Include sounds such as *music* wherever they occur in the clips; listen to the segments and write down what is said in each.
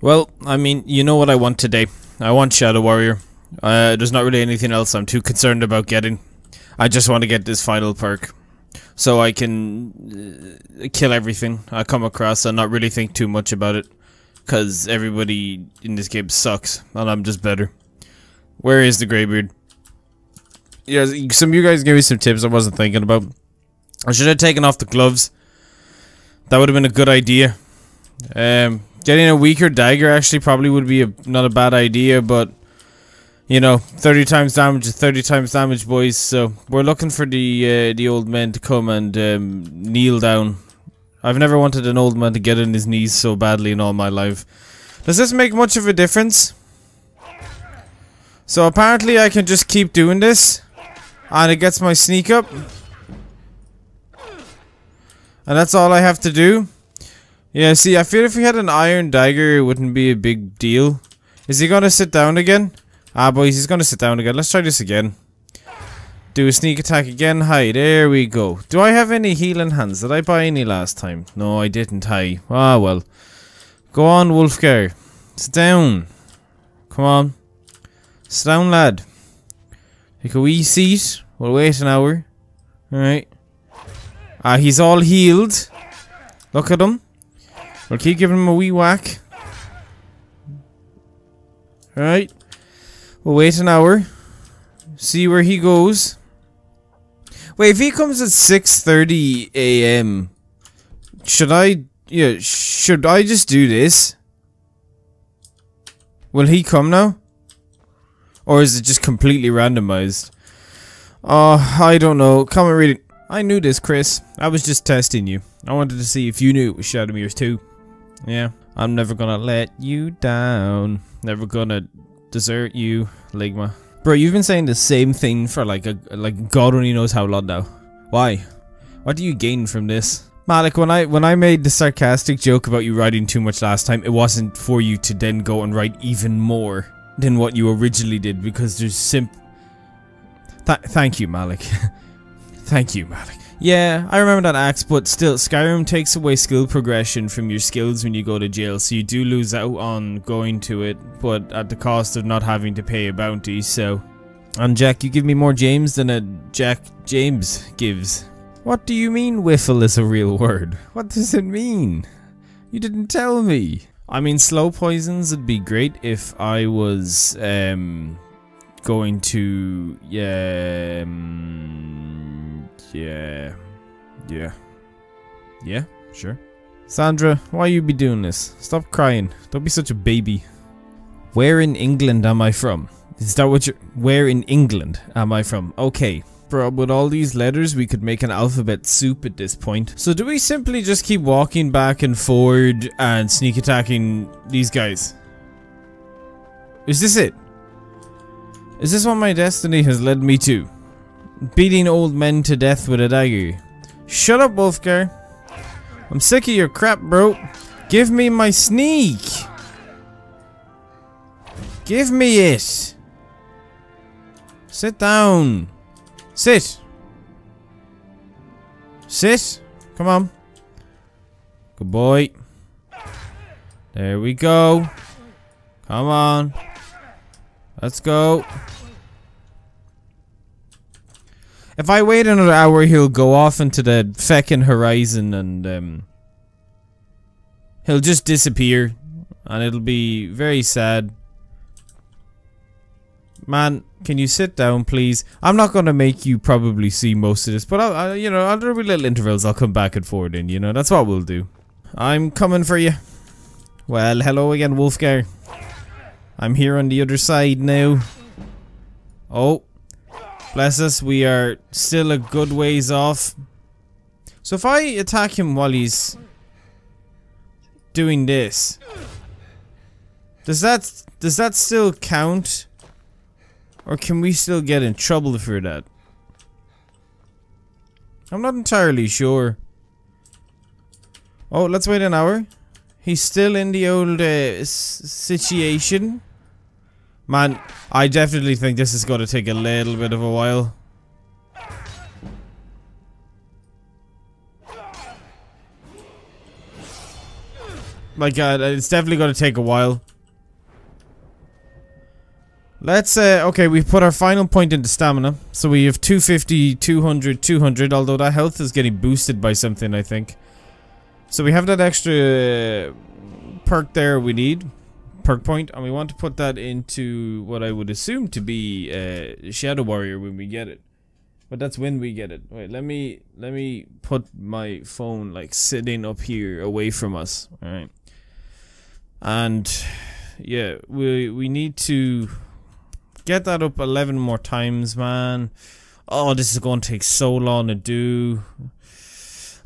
Well, I mean, you know what I want today. I want Shadow Warrior. Uh, there's not really anything else I'm too concerned about getting. I just want to get this final perk. So I can uh, kill everything I come across and not really think too much about it. Because everybody in this game sucks, and I'm just better. Where is the Greybeard? Yeah, some of you guys gave me some tips I wasn't thinking about. I should have taken off the gloves. That would have been a good idea. Um, getting a weaker dagger actually probably would be a, not a bad idea, but you know, 30 times damage is 30 times damage, boys. So we're looking for the uh, the old men to come and um, kneel down. I've never wanted an old man to get on his knees so badly in all my life. Does this make much of a difference? So apparently I can just keep doing this. And it gets my sneak up. And that's all I have to do. Yeah, see, I feel if we had an iron dagger, it wouldn't be a big deal. Is he gonna sit down again? Ah, boys, he's gonna sit down again. Let's try this again. Do a sneak attack again. Hi, there we go. Do I have any healing hands? Did I buy any last time? No, I didn't. Hi. Ah, well. Go on, Wulfgar. Sit down. Come on. Sit down, lad. Take a wee seat. We'll wait an hour. Alright. Ah, he's all healed. Look at him. We'll keep giving him a wee whack. Alright. We'll wait an hour. See where he goes. Wait, if he comes at 6.30 a.m., should I... Yeah, should I just do this? Will he come now? Or is it just completely randomized? Oh, I don't know. Comment reading. I knew this, Chris. I was just testing you. I wanted to see if you knew it was Shadowmere's too. Yeah, I'm never gonna let you down. Never gonna desert you, Ligma. Bro, you've been saying the same thing for like a like God only knows how long now. Why? What do you gain from this? Malik, when I when I made the sarcastic joke about you writing too much last time, it wasn't for you to then go and write even more than what you originally did because there's simp. Th thank you, Malik. *laughs* thank you, Malik. Yeah, I remember that axe, but still, Skyrim takes away skill progression from your skills when you go to jail, so you do lose out on going to it, but at the cost of not having to pay a bounty, so... And Jack, you give me more James than a Jack James gives. What do you mean whiffle is a real word? What does it mean? You didn't tell me. I mean, slow poisons would be great if I was, um, going to, yeah, um, yeah, yeah, yeah, sure. Sandra, why you be doing this? Stop crying. Don't be such a baby. Where in England am I from? Is that what you're- Where in England am I from? Okay. Bro, with all these letters, we could make an alphabet soup at this point. So do we simply just keep walking back and forward and sneak attacking these guys? Is this it? Is this what my destiny has led me to? Beating old men to death with a dagger. Shut up, Wulfgar. I'm sick of your crap, bro. Give me my sneak. Give me it. Sit down. Sit. Sit. Come on. Good boy. There we go. Come on. Let's go. If I wait another hour, he'll go off into the feckin' horizon and um, he'll just disappear, and it'll be very sad. Man, can you sit down, please? I'm not gonna make you probably see most of this, but I'll, I, you know, I'll little intervals. I'll come back and forward in. You know, that's what we'll do. I'm coming for you. Well, hello again, Wulfgar. I'm here on the other side now. Oh, bless us, we are still a good ways off. So if I attack him while he's doing this, does that does that still count? Or can we still get in trouble for that? I'm not entirely sure. Oh, let's wait an hour. He's still in the old uh, situation. Man, I definitely think this is going to take a little bit of a while. My god, it's definitely going to take a while. Let's, uh, okay, we put our final point into stamina. So we have 250, 200, 200, although that health is getting boosted by something, I think. So we have that extra perk there we need. Perk point, and we want to put that into what I would assume to be uh, Shadow Warrior when we get it. But that's when we get it. Wait, let me let me put my phone like sitting up here away from us. Alright. And yeah, we we need to Get that up 11 more times, man. Oh, this is going to take so long to do. *sighs*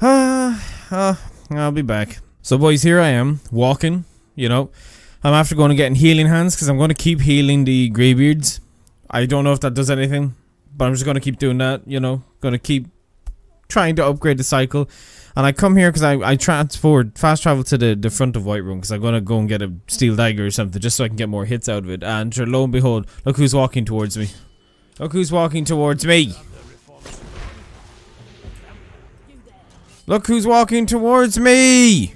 Ah, uh, I'll be back. So, boys, here I am, walking, you know. I'm after going to getting healing hands because I'm going to keep healing the greybeards. I don't know if that does anything, but I'm just going to keep doing that, you know. Going to keep trying to upgrade the cycle. And I come here because I, I transport, fast travel to the, the front of Whiterun because I'm going to go and get a steel dagger or something just so I can get more hits out of it. And lo and behold, look who's walking towards me. Look who's walking towards me. Look who's walking towards me.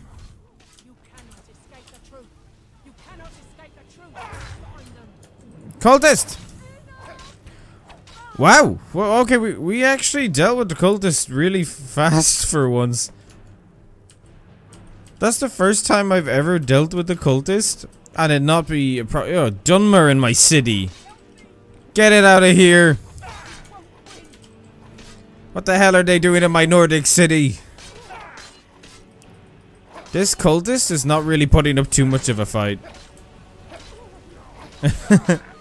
Cultist! Wow. Well, okay, we, we actually dealt with the cultist really *laughs* fast for once. That's the first time I've ever dealt with the cultist. And it not be a pro- oh, Dunmer in my city. Get it out of here. What the hell are they doing in my Nordic city? This cultist is not really putting up too much of a fight. *laughs*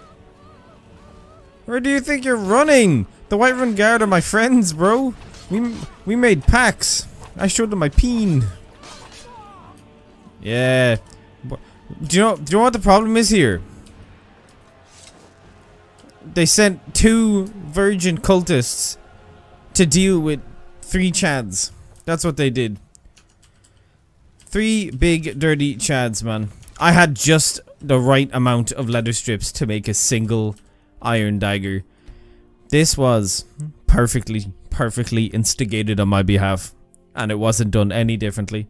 Where do you think you're running? The Whiterun Guard are my friends, bro. We we made packs. I showed them my peen. Yeah. Do you know? Do you know what the problem is here? They sent two virgin cultists to deal with three chads. That's what they did. Three big dirty chads, man. I had just the right amount of leather strips to make a single Iron Dagger. This was perfectly, perfectly instigated on my behalf. And it wasn't done any differently.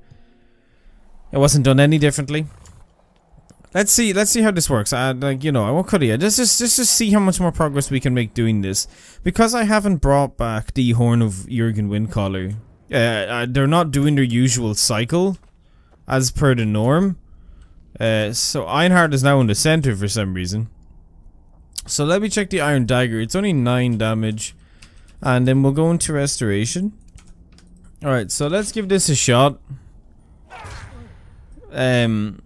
It wasn't done any differently. Let's see, let's see how this works. I, like, you know, I won't cut it. Just, just, just to see how much more progress we can make doing this. Because I haven't brought back the Horn of Jurgen Windcaller. Uh, uh, they're not doing their usual cycle. As per the norm. Uh, so Einarth is now in the center for some reason. So let me check the Iron Dagger. It's only 9 damage. And then we'll go into Restoration. Alright, so let's give this a shot. Um.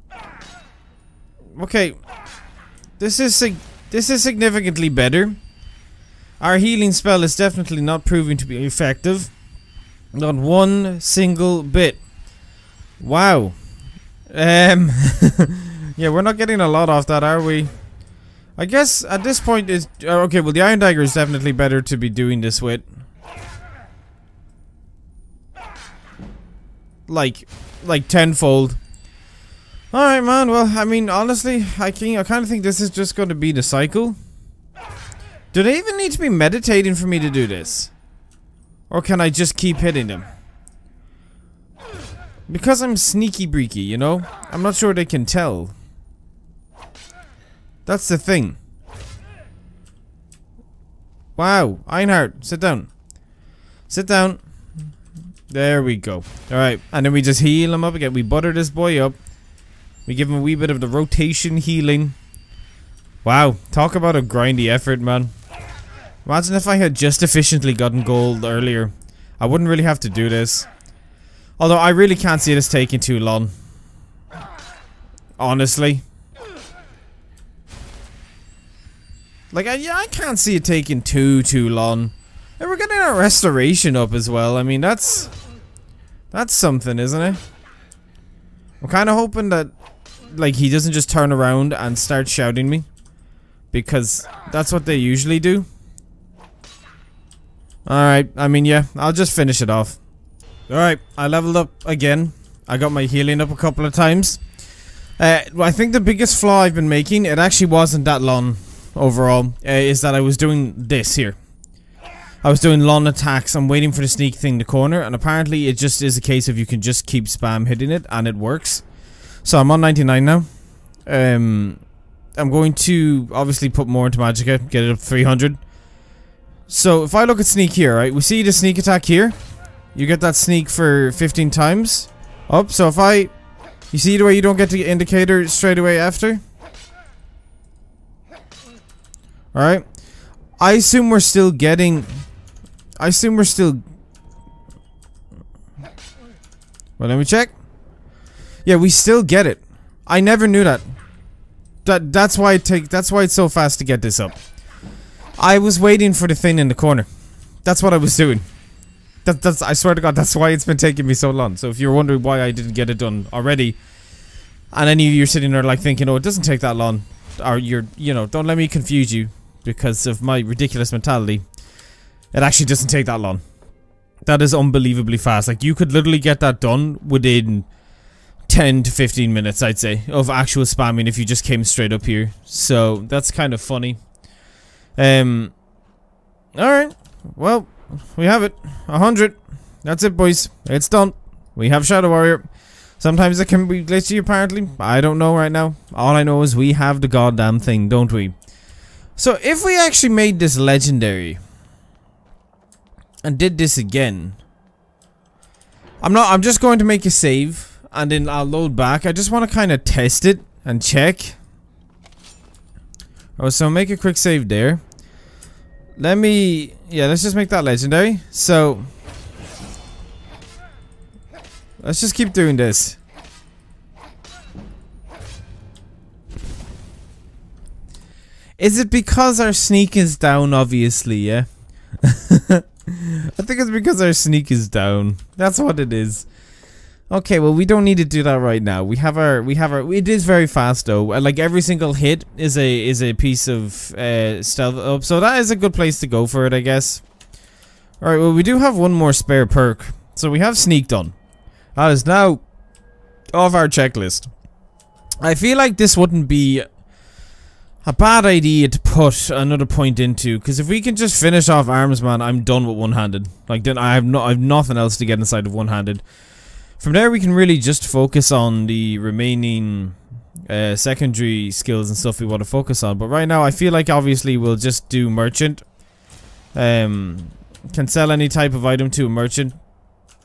Okay. This is this is significantly better. Our healing spell is definitely not proving to be effective. Not one single bit. Wow. Um. *laughs* yeah, we're not getting a lot off that, are we? I guess at this point is uh, okay. Well, the iron dagger is definitely better to be doing this with. Like, like tenfold. All right, man. Well, I mean, honestly, I can I kind of think this is just going to be the cycle. Do they even need to be meditating for me to do this? Or can I just keep hitting them? Because I'm sneaky breaky, you know? I'm not sure they can tell. That's the thing. Wow, Einarth, sit down. Sit down. There we go. Alright, and then we just heal him up again. We butter this boy up. We give him a wee bit of the rotation healing. Wow, talk about a grindy effort, man. Imagine if I had just efficiently gotten gold earlier. I wouldn't really have to do this. Although I really can't see this taking too long. Honestly. Like, I, yeah, I can't see it taking too, too long. And we're getting our restoration up as well. I mean, that's... That's something, isn't it? I'm kind of hoping that, like, he doesn't just turn around and start shouting me. Because that's what they usually do. Alright, I mean, yeah, I'll just finish it off. Alright, I leveled up again. I got my healing up a couple of times. Uh, I think the biggest flaw I've been making, it actually wasn't that long overall uh, is that I was doing this here. I was doing long attacks. I'm waiting for the sneak thing to corner, and apparently it just is a case of you can just keep spam hitting it, and it works. So I'm on 99 now. Um, I'm going to obviously put more into Magicka, get it up 300. So if I look at sneak here, right, we see the sneak attack here. You get that sneak for 15 times. Up, so if I... You see the way you don't get the indicator straight away after? Alright. I assume we're still getting... I assume we're still... Well, let me check. Yeah, we still get it. I never knew that. That that's why it take that's why it's so fast to get this up. I was waiting for the thing in the corner. That's what I was doing. That that's I swear to God, that's why it's been taking me so long. So if you're wondering why I didn't get it done already, and any of you are sitting there like thinking, oh, it doesn't take that long, or you're you know, don't let me confuse you because of my ridiculous mentality. It actually doesn't take that long. That is unbelievably fast. Like you could literally get that done within 10 to 15 minutes, I'd say, of actual spamming if you just came straight up here. So, that's kind of funny. Um, alright. Well, we have it. 100. That's it, boys. It's done. We have Shadow Warrior. Sometimes it can be glitchy, apparently. I don't know right now. All I know is we have the goddamn thing, don't we? So, if we actually made this legendary and did this again, I'm not, I'm just going to make a save and then I'll load back. I just want to kind of test it and check. Oh, so make a quick save there. Let me... Yeah, let's just make that legendary. So... Let's just keep doing this. Is it because our sneak is down, obviously, yeah? *laughs* I think it's because our sneak is down. That's what it is. Okay, well we don't need to do that right now. We have our we have our it is very fast though. Like every single hit is a is a piece of uh stealth up. So that is a good place to go for it, I guess. All right, well we do have one more spare perk. So we have sneak done. That is now off our checklist. I feel like this wouldn't be a bad idea to put another point into because if we can just finish off Armsman i'm done with one-handed like then i have no i have nothing else to get inside of one-handed from there, we can really just focus on the remaining uh, secondary skills and stuff we want to focus on. But right now, I feel like obviously we'll just do merchant. Um, can sell any type of item to a merchant.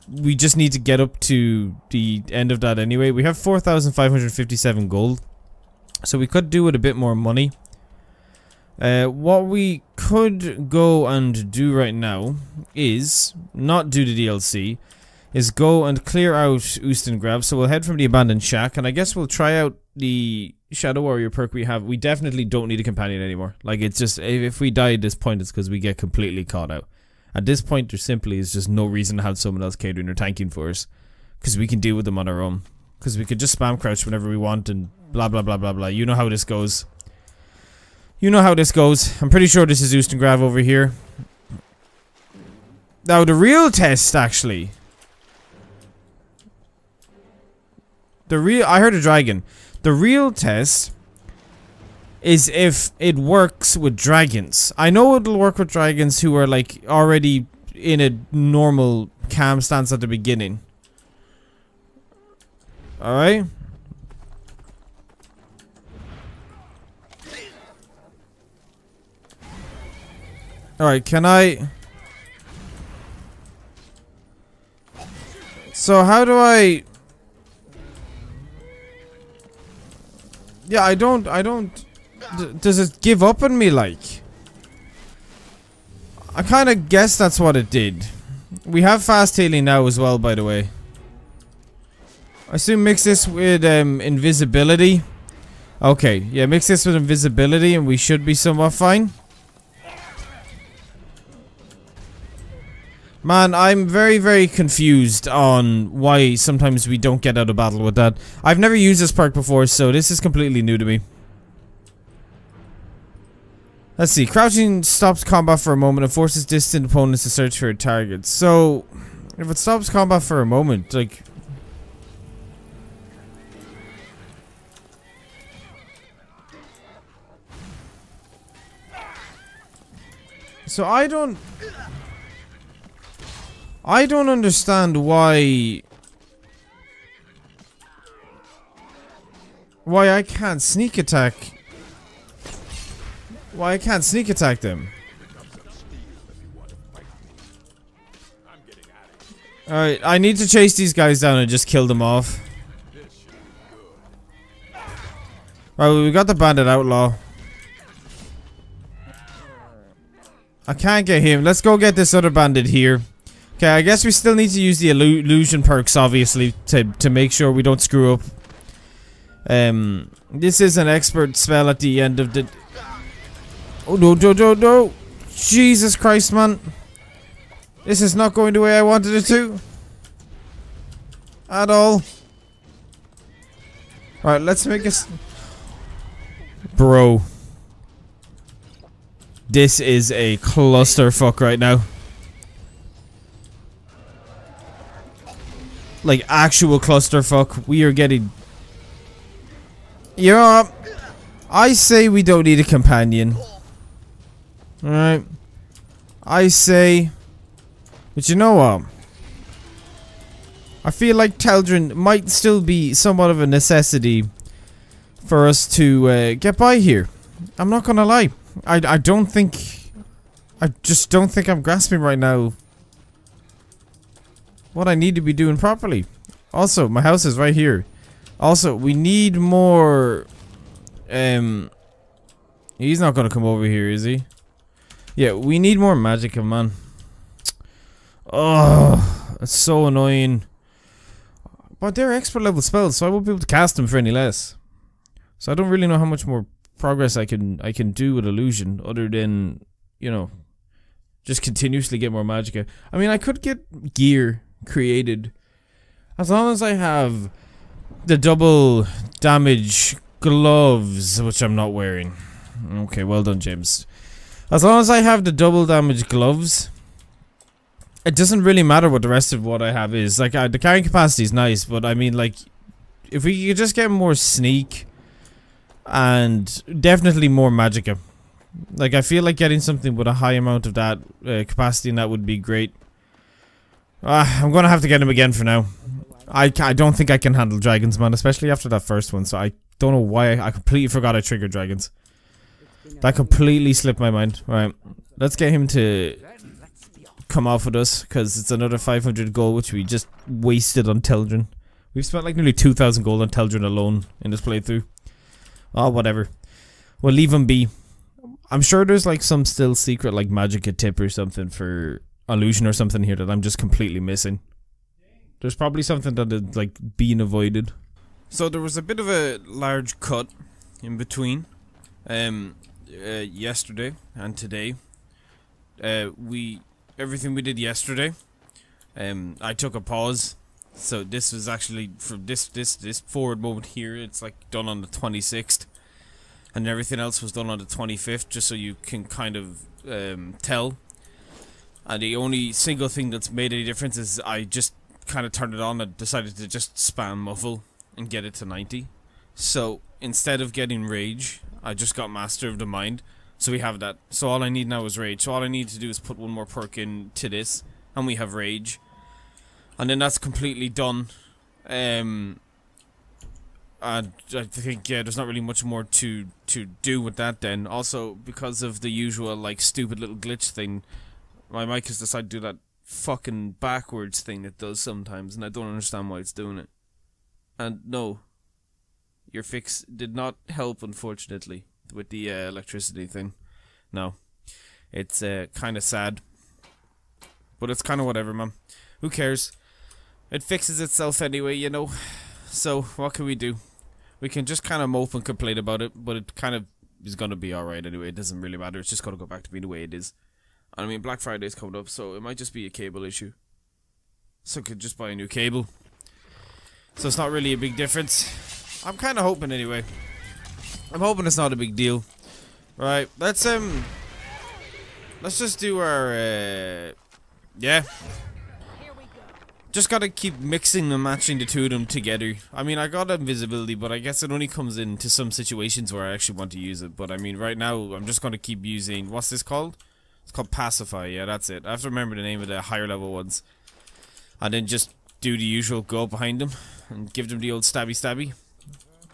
We just need to get up to the end of that anyway. We have 4,557 gold. So we could do with a bit more money. Uh, what we could go and do right now is not do the DLC is go and clear out Ustengrav. So we'll head from the abandoned shack, and I guess we'll try out the Shadow Warrior perk we have. We definitely don't need a companion anymore. Like, it's just, if we die at this point, it's because we get completely caught out. At this point, there simply is just no reason to have someone else catering or tanking for us. Because we can deal with them on our own. Because we could just spam crouch whenever we want and blah blah blah blah blah. You know how this goes. You know how this goes. I'm pretty sure this is Ustengrav over here. Now, the real test, actually, The real I heard a dragon. The real test is if it works with dragons. I know it'll work with dragons who are like already in a normal calm stance at the beginning. Alright? Alright, can I... So how do I... Yeah, I don't, I don't... does it give up on me, like? I kind of guess that's what it did. We have fast healing now as well, by the way. I assume mix this with um, invisibility. Okay, yeah, mix this with invisibility and we should be somewhat fine. Man, I'm very, very confused on why sometimes we don't get out of battle with that. I've never used this perk before, so this is completely new to me. Let's see. Crouching stops combat for a moment and forces distant opponents to search for a target. So, if it stops combat for a moment, like... So I don't... I don't understand why... why I can't sneak attack. Why I can't sneak attack them. Alright, I need to chase these guys down and just kill them off. Right, we got the bandit outlaw. I can't get him. Let's go get this other bandit here. Okay, I guess we still need to use the illusion perks, obviously, to, to make sure we don't screw up. Um, this is an expert spell at the end of the... Oh, no, no, no, no! Jesus Christ, man! This is not going the way I wanted it to. At all. Alright, let's make us... Bro. This is a clusterfuck right now. Like, actual clusterfuck. We are getting... You know? I say we don't need a companion. Alright. I say... But you know what? I feel like Teldryn might still be somewhat of a necessity for us to uh, get by here. I'm not gonna lie. I, I don't think... I just don't think I'm grasping right now what I need to be doing properly. Also, my house is right here. Also, we need more... Um... He's not gonna come over here, is he? Yeah, we need more magic, man. Oh, it's so annoying. But they're expert level spells, so I won't be able to cast them for any less. So I don't really know how much more progress I can I can do with illusion other than, you know, just continuously get more magic. I mean, I could get gear created as long as I have the double damage gloves, which I'm not wearing. Okay, well done, James. As long as I have the double damage gloves, it doesn't really matter what the rest of what I have is. Like, the carrying capacity is nice, but I mean, like, if we could just get more sneak and definitely more magicka. Like, I feel like getting something with a high amount of that uh, capacity and that would be great. Uh, I'm gonna have to get him again for now. I, I don't think I can handle dragons, man, especially after that first one, so I don't know why I, I completely forgot I triggered dragons. That completely slipped my mind. Right, let's get him to come off with us, because it's another 500 gold, which we just wasted on Teldryn. We've spent like nearly 2,000 gold on Teldryn alone in this playthrough. Oh, whatever. We'll leave him be. I'm sure there's like some still secret like magic tip or something for illusion or something here that I'm just completely missing. There's probably something that is like being avoided. So there was a bit of a large cut in between um uh, yesterday and today. Uh, we everything we did yesterday. Um, I took a pause, so this was actually from this this this forward moment here. It's like done on the 26th, and everything else was done on the 25th, just so you can kind of um, tell. And the only single thing that's made any difference is I just kind of turned it on and decided to just spam muffle and get it to 90. So instead of getting rage, I just got master of the mind. So we have that. So all I need now is rage. So all I need to do is put one more perk in to this, and we have rage. And then that's completely done. Um, and I think yeah, there's not really much more to to do with that. Then also because of the usual like stupid little glitch thing, my mic has decided to do that fucking backwards thing it does sometimes, and I don't understand why it's doing it. And no, your fix did not help, unfortunately, with the uh, electricity thing. No, it's uh, kind of sad, but it's kind of whatever, man. Who cares? It fixes itself anyway, you know. So what can we do? We can just kind of mope and complain about it, but it kind of is gonna be alright anyway. It doesn't really matter. It's just gonna go back to being the way it is. I mean, Black Friday is coming up, so it might just be a cable issue. So I could just buy a new cable. So it's not really a big difference. I'm kind of hoping anyway. I'm hoping it's not a big deal. Right, let's um, let's just do our uh, yeah. Just gotta keep mixing and matching the two of them together. I mean, I got invisibility, but I guess it only comes into some situations where I actually want to use it. But I mean, right now, I'm just gonna keep using, what's this called? It's called Pacify, yeah, that's it. I have to remember the name of the higher level ones. And then just do the usual go behind them and give them the old stabby stabby.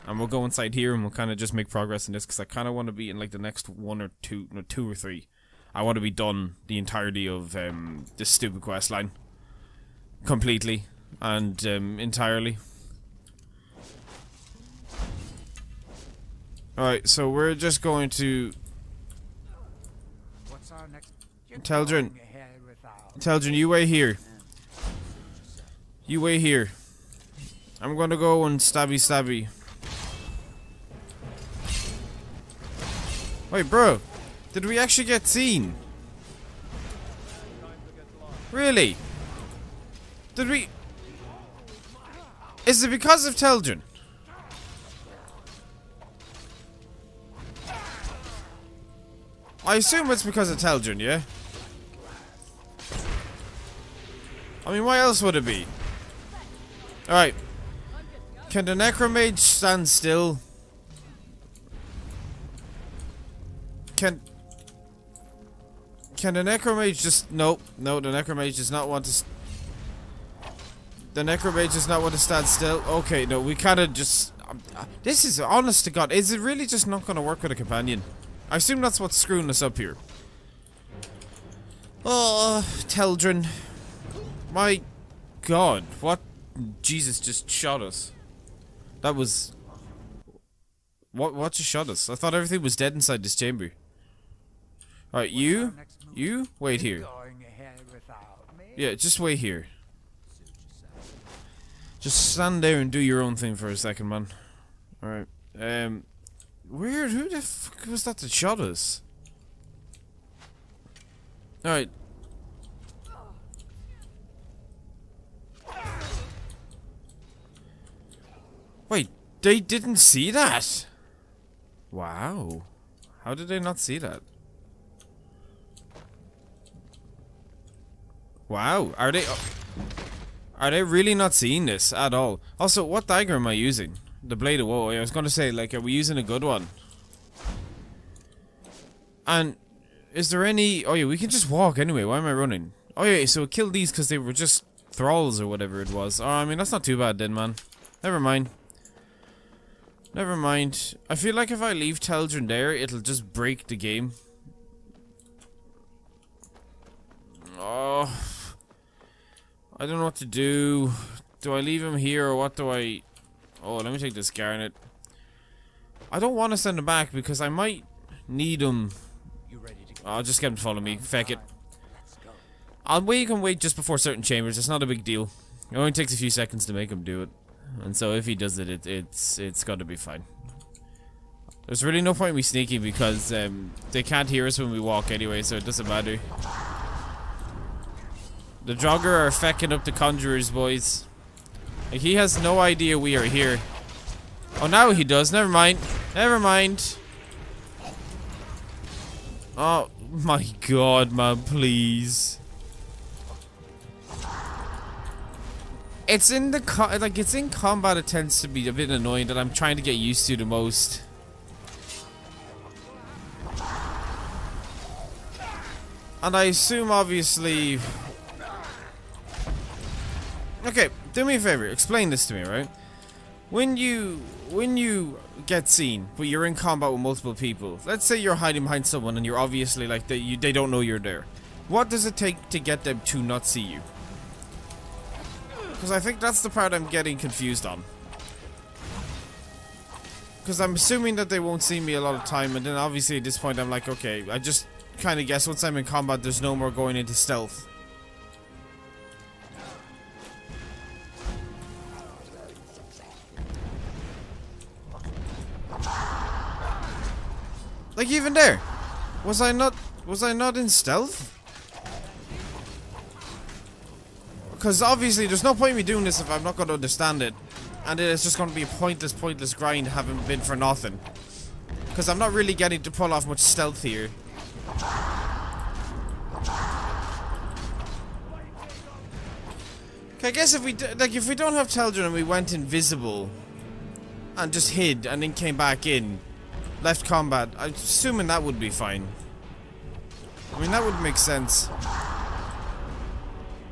And we'll go inside here and we'll kind of just make progress in this because I kind of want to be in like the next one or two, no, two or three. I want to be done the entirety of um, this stupid quest line. Completely and um, entirely. Alright, so we're just going to... What's our next? Teldryn. Teldryn, you wait here. You wait here. I'm gonna go and stabby stabby. Wait, bro. Did we actually get seen? Really? Did we... Is it because of Teldryn? I assume it's because of Teldryn, yeah? I mean, why else would it be? Alright. Can the Necromage stand still? Can... Can the Necromage just... Nope. No, the Necromage does not want to... The Necromage does not want to stand still. Okay, no, we kind of just... um, uh, this is, honest to God, is it really just not going to work with a companion? I assume that's what's screwing us up here. Oh, Teldryn. My God, what? Jesus just shot us. That was. What? What just shot us? I thought everything was dead inside this chamber. All right, you, you, wait here. Going ahead without me? Yeah, just wait here. Just stand there and do your own thing for a second, man. All right. Um, weird. Who the fuck was that that shot us? All right. Wait, they didn't see that? Wow. How did they not see that? Wow, are they... Are they really not seeing this at all? Also, what dagger am I using? The Blade of Woe. I was going to say, like, are we using a good one? And is there any... Oh yeah, we can just walk anyway. Why am I running? Oh yeah, so it killed these because they were just thralls or whatever it was. Oh, I mean, that's not too bad then, man. Never mind. Never mind. I feel like if I leave Teldryn there, it'll just break the game. Oh... I don't know what to do. Do I leave him here or what do I... Oh, let me take this Garnet. I don't want to send him back because I might need him. You ready to go? I'll just get him to follow me. Feck it. I'll wait and wait just before certain chambers. It's not a big deal. It only takes a few seconds to make him do it. And so if he does it, it it's it's got to be fine. There's really no point in me sneaking because um, they can't hear us when we walk anyway, so it doesn't matter. The Jogger are fecking up the Conjurers, boys. Like, he has no idea we are here. Oh, now he does. Never mind. Never mind. Oh, my God, man, please. It's in the like it's in combat. It tends to be a bit annoying that I'm trying to get used to the most. And I assume, obviously. Okay, do me a favor. Explain this to me, right? When you when you get seen, but you're in combat with multiple people. Let's say you're hiding behind someone, and you're obviously like they you, they don't know you're there. What does it take to get them to not see you? Because I think that's the part I'm getting confused on. Because I'm assuming that they won't see me a lot of time, and then obviously at this point I'm like, okay, I just kind of guess once I'm in combat, there's no more going into stealth. Like even there, was I not? Was I not in stealth? Because obviously there's no point in me doing this if I'm not going to understand it. And it's just going to be a pointless, pointless grind having been for nothing. Because I'm not really getting to pull off much stealth here. I guess if we, like, if we don't have Teldryn and we went invisible and just hid and then came back in, left combat, I'm assuming that would be fine. I mean, that would make sense.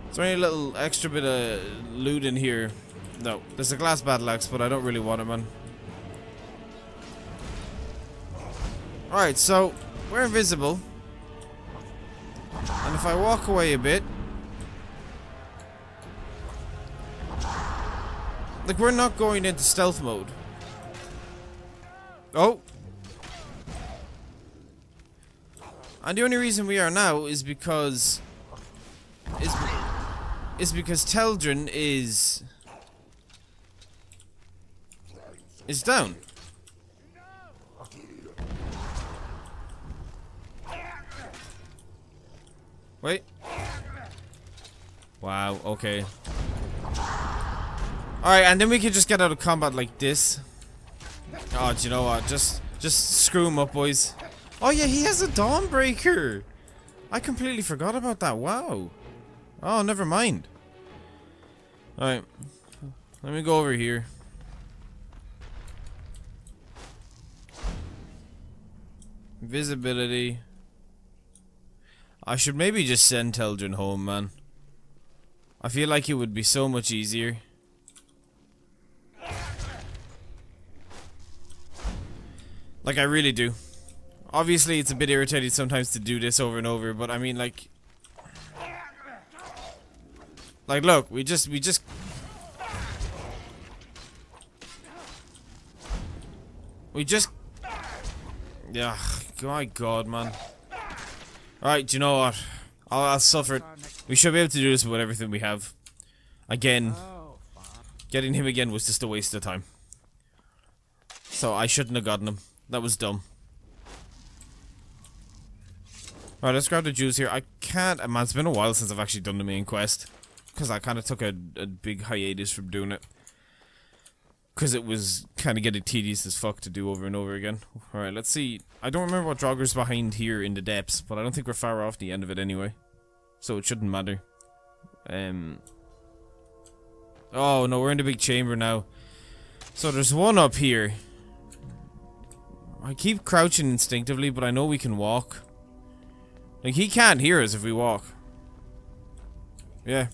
Is there any little extra bit of loot in here? No. There's a glass battle axe, but I don't really want it, man. Alright, so we're invisible. And if I walk away a bit. Like, we're not going into stealth mode. Oh! And the only reason we are now is because. Is, is because Teldryn is. Is down. Wait. Wow, okay. Alright, and then we can just get out of combat like this. Oh, do you know what? Just just screw him up, boys. Oh yeah, he has a Dawnbreaker! I completely forgot about that. Wow. Oh, never mind. Alright. Let me go over here. Visibility. I should maybe just send Teldryn home, man. I feel like it would be so much easier. Like, I really do. Obviously, it's a bit irritating sometimes to do this over and over, but I mean, like... Like, look, we just, we just... We just... Yeah, my god, man. Alright, do you know what? I'll, I'll suffer it. We should be able to do this with everything we have. Again. Getting him again was just a waste of time. So I shouldn't have gotten him. That was dumb. Alright, let's grab the juice here. I can't... Man, it's been a while since I've actually done the main quest. Because I kind of took a, a big hiatus from doing it. Because it was kind of getting tedious as fuck to do over and over again. Alright, let's see. I don't remember what Draugr's behind here in the depths, but I don't think we're far off the end of it anyway. So it shouldn't matter. Um. Oh, no, we're in the big chamber now. So there's one up here. I keep crouching instinctively, but I know we can walk. Like, he can't hear us if we walk. Yeah.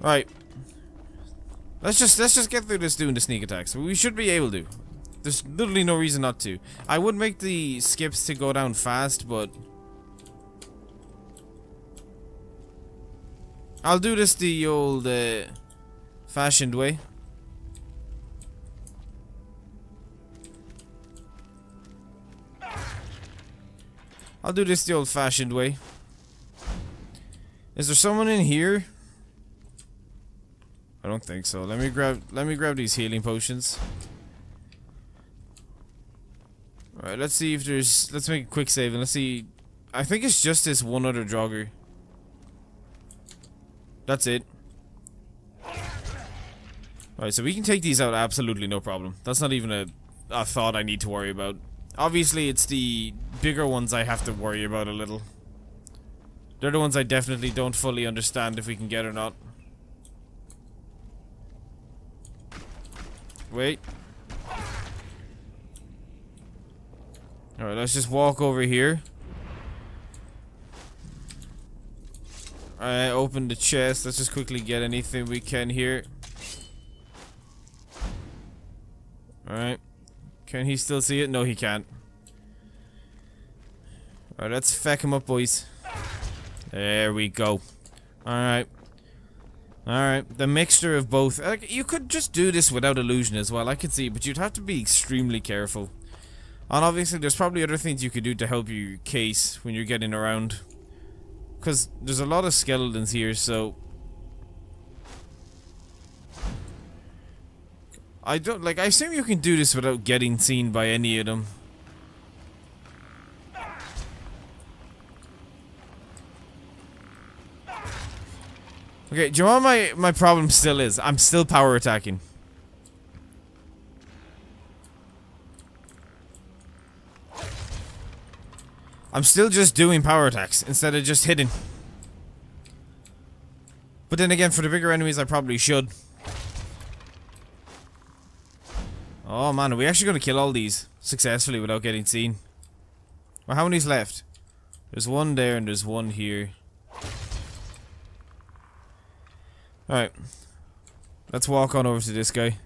Right. Let's just let's just get through this doing the sneak attacks. We should be able to. There's literally no reason not to. I would make the skips to go down fast, but I'll do this the old uh, fashioned way. I'll do this the old fashioned way. Is there someone in here? I don't think so. Let me grab let me grab these healing potions. Alright, let's see if there's let's make a quick save and let's see I think it's just this one other Draugr. That's it. Alright, so we can take these out absolutely no problem. That's not even a, a thought I need to worry about. Obviously, it's the bigger ones I have to worry about a little. They're the ones I definitely don't fully understand if we can get or not. Wait. Alright, let's just walk over here. Alright, open the chest. Let's just quickly get anything we can here. Alright. Can he still see it? No, he can't. Alright, let's feck him up, boys. There we go. Alright. Alright, the mixture of both. Like, you could just do this without illusion as well, I could see, but you'd have to be extremely careful. And obviously, there's probably other things you could do to help you case when you're getting around. Because there's a lot of skeletons here, so... I don't, like, I assume you can do this without getting seen by any of them. Okay, do you know what my, my problem still is? I'm still power attacking. I'm still just doing power attacks instead of just hitting. But then again, for the bigger enemies, I probably should. Oh man, are we actually going to kill all these successfully without getting seen? Well, how many's left? There's one there and there's one here. Alright. Let's walk on over to this guy.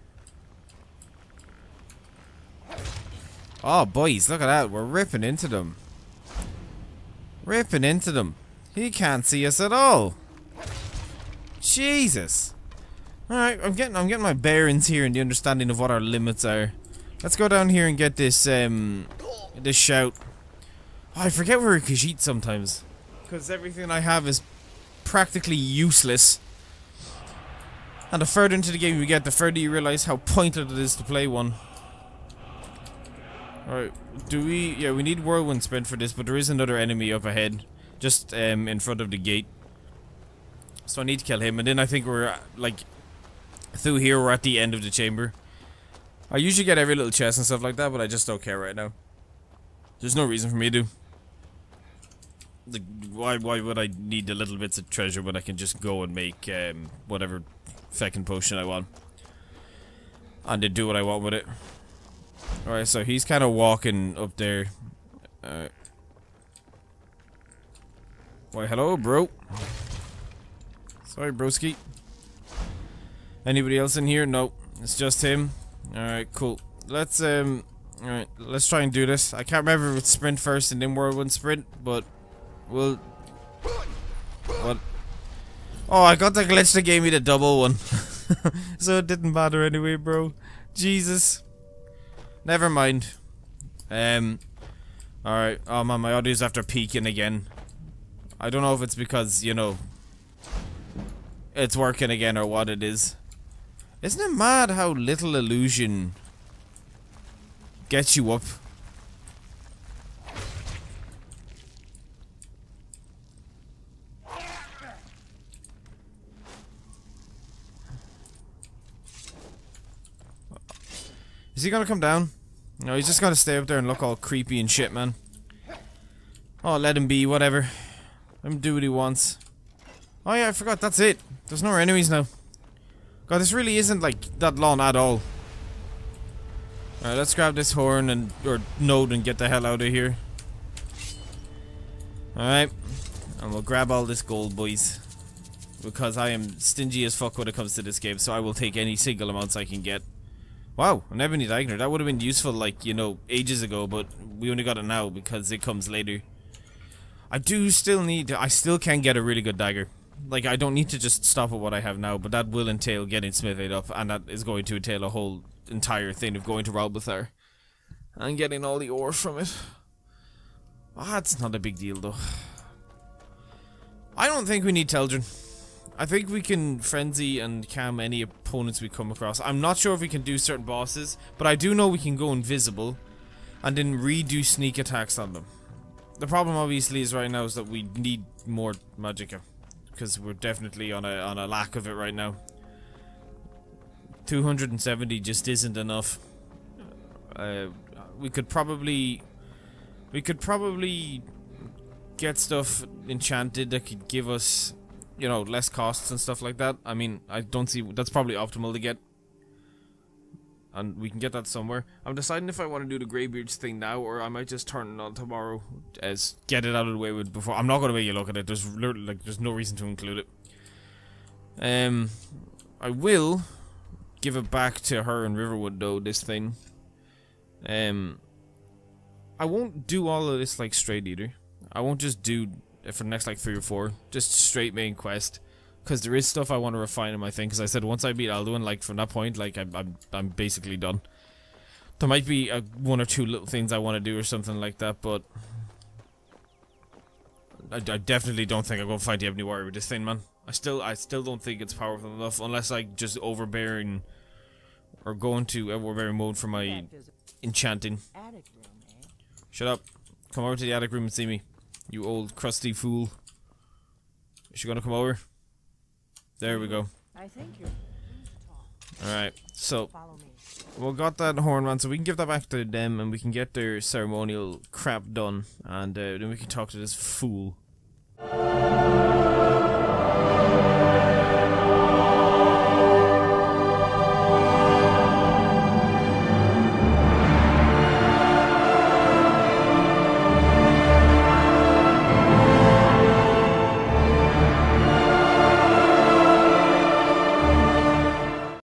Oh, boys, look at that. We're ripping into them. Ripping into them. He can't see us at all. Jesus. Alright, I'm getting I'm getting my bearings here and the understanding of what our limits are. Let's go down here and get this um this shout. Oh, I forget where eat sometimes. Because everything I have is practically useless. And the further into the game you get, the further you realize how pointless it is to play one. Alright, do we... Yeah, we need Whirlwind Sprint for this, but there is another enemy up ahead. Just um, in front of the gate. So I need to kill him, and then I think we're, like, through here we're at the end of the chamber. I usually get every little chest and stuff like that, but I just don't care right now. There's no reason for me to. Like, why, why would I need the little bits of treasure when I can just go and make um, whatever feckin' potion I want? And then do what I want with it. Alright, so he's kind of walking up there. Uh, why, hello, bro. Sorry, broski. Anybody else in here? Nope. It's just him. Alright, cool. Let's, um... Alright, let's try and do this. I can't remember if it's sprint first and then whirlwind sprint, but... We'll... What? Oh, I got the glitch that gave me the double one. *laughs* so it didn't matter anyway, bro. Jesus. Never mind. Um... Alright. Oh man, my audio's after peaking again. I don't know if it's because, you know... It's working again or what it is. Isn't it mad how little illusion gets you up? Is he gonna come down? No, he's just gonna stay up there and look all creepy and shit, man. Oh, let him be, whatever. Let him do what he wants. Oh yeah, I forgot, that's it. There's no enemies now. God, this really isn't like that long at all. Alright, let's grab this horn and or node and get the hell out of here. Alright. And we'll grab all this gold, boys. Because I am stingy as fuck when it comes to this game, so I will take any single amounts I can get. Wow, an ebony dagger. That would have been useful, like, you know, ages ago, but we only got it now because it comes later. I do still need... I still can get a really good dagger like I don't need to just stop at what I have now, but that will entail getting Smithing up, and that is going to entail a whole entire thing of going to Raldbthar and getting all the ore from it. Ah, That's not a big deal though. I don't think we need Teldryn. I think we can frenzy and calm any opponents we come across. I'm not sure if we can do certain bosses, but I do know we can go invisible and then redo sneak attacks on them. The problem obviously is right now is that we need more magicka because we're definitely on a on a lack of it right now. 270 just isn't enough. Uh, we could probably we could probably get stuff enchanted that could give us you know less costs and stuff like that. I mean, I don't see that's probably optimal to get and we can get that somewhere. I'm deciding if I want to do the Greybeards thing now, or I might just turn it on tomorrow as get it out of the way with before. I'm not going to make you look at it. There's like there's no reason to include it. Um, I will give it back to her in Riverwood though. This thing. Um, I won't do all of this like straight either. I won't just do it for the next like three or four. Just straight main quest because there is stuff I want to refine in my thing. Because I said once I beat Alduin, like from that point, like I'm I'm, I'm basically done. There might be a, one or two little things I want to do or something like that, but I, I definitely don't think I'm gonna fight the Ebony Warrior with this thing, man. I still I still don't think it's powerful enough unless I just overbearing or go into overbearing mode for my enchanting. Shut up. Come over to the attic room and see me. You old crusty fool. Is she gonna come over? There we go. I think you're Alright, so we got that horn man, so we can give that back to them and we can get their ceremonial crap done and uh, then we can talk to this fool.